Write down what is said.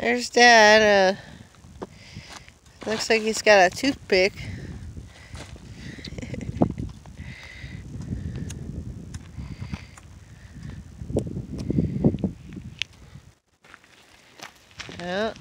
There's Dad. Uh, looks like he's got a toothpick. yeah.